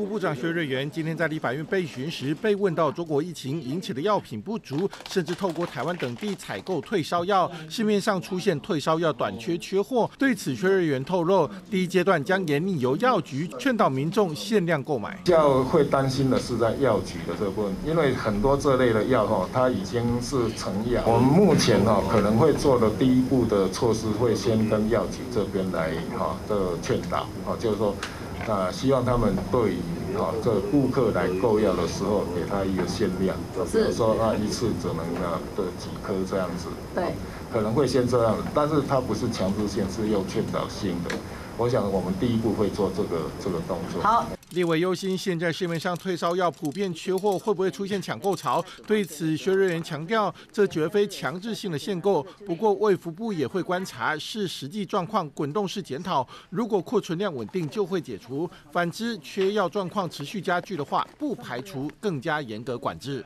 副部长薛瑞元今天在立法院被询时，被问到中国疫情引起的药品不足，甚至透过台湾等地采购退烧药，市面上出现退烧药短缺缺货。对此，薛瑞元透露，第一阶段将严厉由药局劝导民众限量购买。较会担心的是在药局的这部分，因为很多这类的药哈，它已经是成药。我们目前哈可能会做的第一步的措施，会先跟药局这边来哈的劝导，哈，就是说。啊，希望他们对于啊，这顾客来购药的时候，给他一个限量，比如说啊，一次只能啊的几颗这样子。对，可能会先这样，但是它不是强制性，是要劝导性的。我想我们第一步会做这个这个动作。好，列为忧心，现在市面上退烧药普遍缺货，会不会出现抢购潮？对此，薛瑞元强调，这绝非强制性的限购。不过，卫福部也会观察，视实际状况滚动式检讨。如果库存量稳定，就会解除；反之，缺药状况持续加剧的话，不排除更加严格管制。